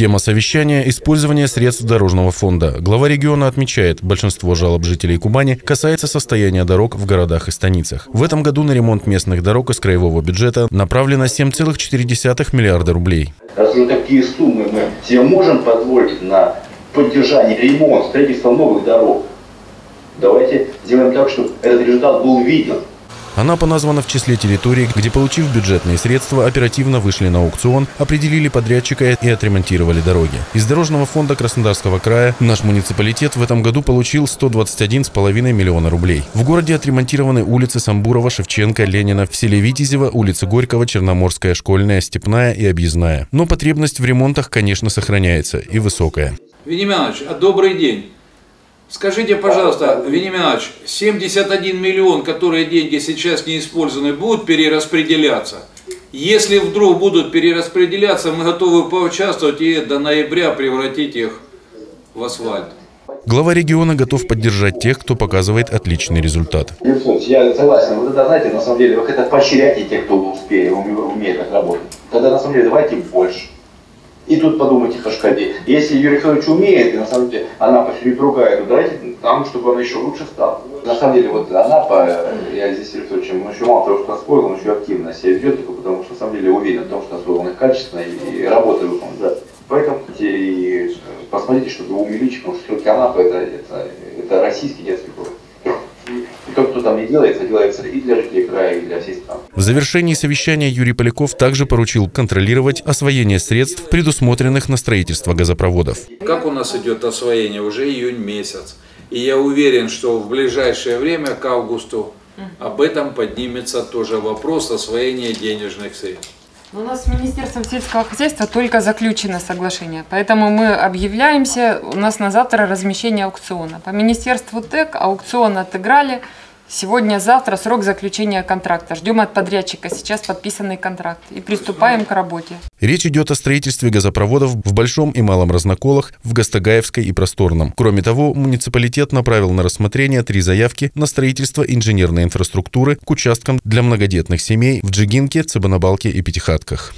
Тема совещания – использование средств дорожного фонда. Глава региона отмечает, большинство жалоб жителей Кубани касается состояния дорог в городах и станицах. В этом году на ремонт местных дорог из краевого бюджета направлено 7,4 миллиарда рублей. Раз уже такие суммы мы себе можем позволить на поддержание, ремонт, строительство новых дорог, давайте сделаем так, чтобы этот результат был виден. Анапа названа в числе территорий, где, получив бюджетные средства, оперативно вышли на аукцион, определили подрядчика и отремонтировали дороги. Из Дорожного фонда Краснодарского края наш муниципалитет в этом году получил 121,5 миллиона рублей. В городе отремонтированы улицы Самбурова, Шевченко, Ленина, в селе Витязево, улицы Горького, Черноморская, Школьная, Степная и Объездная. Но потребность в ремонтах, конечно, сохраняется и высокая. Вениаминович, а добрый день. Скажите, пожалуйста, Вениаминович, 71 миллион, которые деньги сейчас не использованы, будут перераспределяться? Если вдруг будут перераспределяться, мы готовы поучаствовать и до ноября превратить их в асфальт. Глава региона готов поддержать тех, кто показывает отличный результат. Я согласен, вот это, знаете, на самом деле, вот это поощряйте тех, кто успели, умеет так работать. Тогда, на самом деле, давайте больше. И тут подумайте по шкале. Если Юрий Федорович умеет, и на самом деле Анапа все другая, то давайте там, чтобы он еще лучше стал. На самом деле, вот Анапа, я здесь Юрий Федорович, он еще мало того, что освоил, он еще активно себя ведет, только потому что на самом деле уверен в том, что освоил он качественно и работы выполнил. Да. Поэтому и посмотрите, чтобы его увеличить, потому что все-таки Анапа это, это, это российский детский. И то, кто там не делается, делается и для жителей края, и для всей страны. В завершении совещания Юрий Поляков также поручил контролировать освоение средств, предусмотренных на строительство газопроводов. Как у нас идет освоение? Уже июнь месяц. И я уверен, что в ближайшее время, к августу, об этом поднимется тоже вопрос освоения денежных средств. У нас с Министерством сельского хозяйства только заключено соглашение, поэтому мы объявляемся, у нас на завтра размещение аукциона. По Министерству ТЭК аукцион отыграли, Сегодня-завтра срок заключения контракта. Ждем от подрядчика сейчас подписанный контракт и приступаем к работе. Речь идет о строительстве газопроводов в Большом и Малом Разноколах, в Гастагаевской и Просторном. Кроме того, муниципалитет направил на рассмотрение три заявки на строительство инженерной инфраструктуры к участкам для многодетных семей в Джигинке, Цыбанабалке и Пятихатках.